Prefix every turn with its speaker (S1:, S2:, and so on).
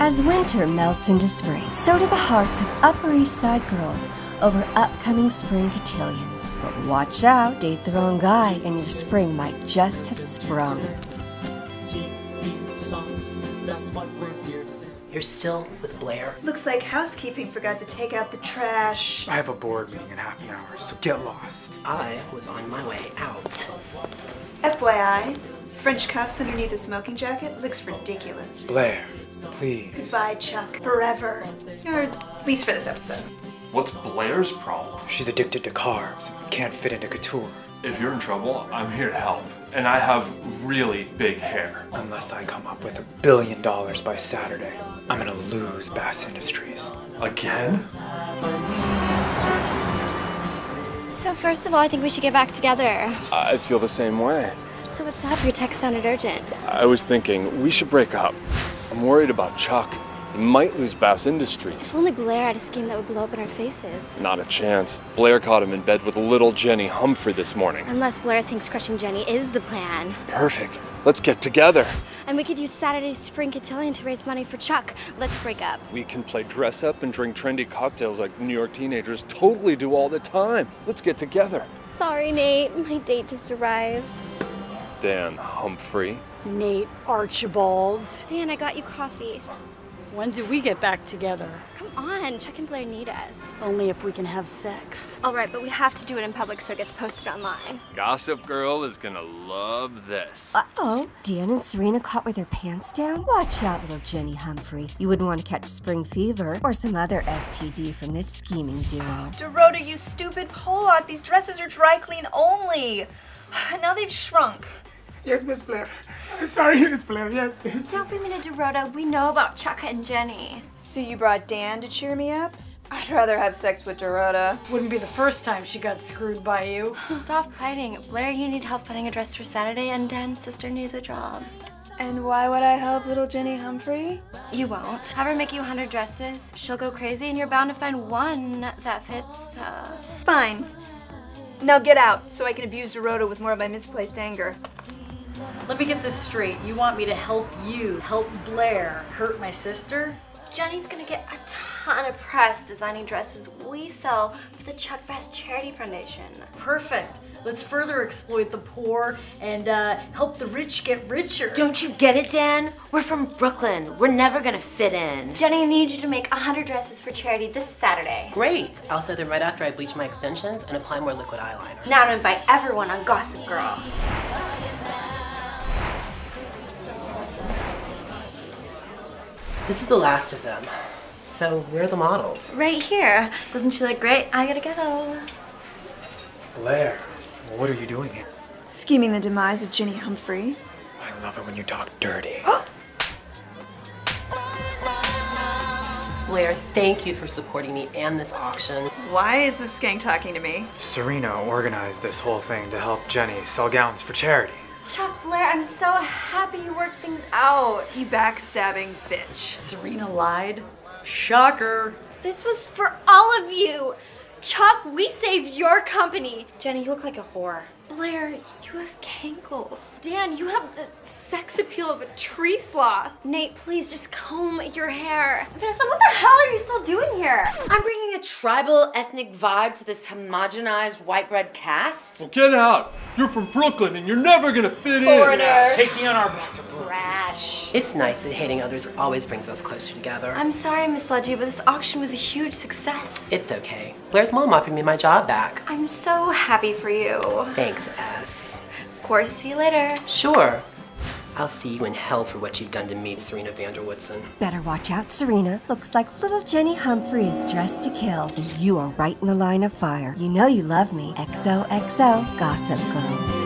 S1: As winter melts into spring, so do the hearts of Upper East Side girls over upcoming spring cotillions. But watch out, date the wrong guy, and your spring might just have sprung.
S2: You're still with Blair?
S3: Looks like housekeeping forgot to take out the trash.
S4: I have a board meeting in half an hour, so get lost.
S2: I was on my way out.
S3: FYI, French cuffs underneath a smoking jacket looks ridiculous.
S4: Blair, please.
S3: Goodbye, Chuck. Forever. Or at least for this episode.
S5: What's Blair's problem?
S4: She's addicted to carbs. Can't fit into couture.
S5: If you're in trouble, I'm here to help. And I have really big hair.
S4: Unless I come up with a billion dollars by Saturday, I'm gonna lose Bass Industries.
S5: Again?
S6: So first of all, I think we should get back together.
S7: I feel the same way.
S6: So what's up? Your text sounded urgent.
S7: I was thinking we should break up. I'm worried about Chuck. He might lose Bass Industries.
S6: If only Blair had a scheme that would blow up in our faces.
S7: Not a chance. Blair caught him in bed with little Jenny Humphrey this morning.
S6: Unless Blair thinks crushing Jenny is the plan.
S7: Perfect. Let's get together.
S6: And we could use Saturday's spring cotillion to raise money for Chuck. Let's break up.
S7: We can play dress up and drink trendy cocktails like New York teenagers totally do all the time. Let's get together.
S6: Sorry, Nate. My date just arrived.
S7: Dan Humphrey.
S8: Nate Archibald.
S6: Dan, I got you coffee.
S8: When do we get back together?
S6: Come on, Chuck and Blair need us.
S8: Only if we can have sex.
S6: All right, but we have to do it in public so it gets posted online.
S7: Gossip Girl is gonna love this.
S1: Uh-oh, Dan and Serena caught with their pants down? Watch out, little Jenny Humphrey. You wouldn't want to catch spring fever or some other STD from this scheming duo.
S3: Dorota, you stupid Pollock. These dresses are dry clean only. Now they've shrunk.
S4: Yes, Miss Blair. Sorry, Miss Blair. Yes.
S6: Don't be mean to Dorota. We know about Chuck and Jenny.
S3: So you brought Dan to cheer me up? I'd rather have sex with Dorota.
S8: Wouldn't be the first time she got screwed by you.
S6: Stop fighting. Blair, you need help finding a dress for Saturday, and Dan's sister needs a job.
S3: And why would I help little Jenny Humphrey?
S6: You won't. Have her make you 100 dresses. She'll go crazy, and you're bound to find one that fits. Uh...
S3: Fine. Now get out so I can abuse Dorota with more of my misplaced anger.
S8: Let me get this straight. You want me to help you, help Blair, hurt my sister?
S6: Jenny's gonna get a ton of press designing dresses we sell for the Chuck Fest Charity Foundation.
S8: Perfect. Let's further exploit the poor and uh, help the rich get richer.
S9: Don't you get it, Dan? We're from Brooklyn. We're never gonna fit in.
S6: Jenny, I need you to make 100 dresses for charity this Saturday.
S2: Great. I'll sew them right after I bleach my extensions and apply more liquid eyeliner.
S6: Now to invite everyone on Gossip Girl.
S2: This is the last of them. So where are the models?
S6: Right here. Doesn't she look great? I gotta go.
S4: Blair, what are you doing here?
S3: Scheming the demise of Jenny Humphrey.
S4: I love it when you talk dirty. Oh!
S2: Blair, thank you for supporting me and this auction.
S3: Why is this skank talking to me?
S4: Serena organized this whole thing to help Jenny sell gowns for charity.
S6: Chuck Blair, I'm so happy you worked things out.
S3: You backstabbing bitch.
S8: Serena lied. Shocker.
S6: This was for all of you. Chuck, we saved your company. Jenny, you look like a whore. Blair, you have cankles. Dan, you have the sex appeal of a tree sloth. Nate, please just comb your hair. Vanessa, what the hell are you still doing here?
S9: I'm bringing a tribal ethnic vibe to this homogenized white bread cast.
S5: Well, get out. You're from Brooklyn and you're never gonna fit in.
S6: Foreigner.
S5: in.
S4: Taking on our back to
S8: Brash.
S2: It's nice that hating others always brings us closer together.
S6: I'm sorry, Miss Ludgy, but this auction was a huge success.
S2: It's okay. Blair's mom offered me my job back.
S6: I'm so happy for you.
S2: Thanks, S.
S6: Of course, see you later.
S2: Sure. I'll see you in hell for what you've done to me, Serena van der Woodsen.
S1: Better watch out, Serena. Looks like little Jenny Humphrey is dressed to kill, and you are right in the line of fire. You know you love me. XOXO Gossip Girl.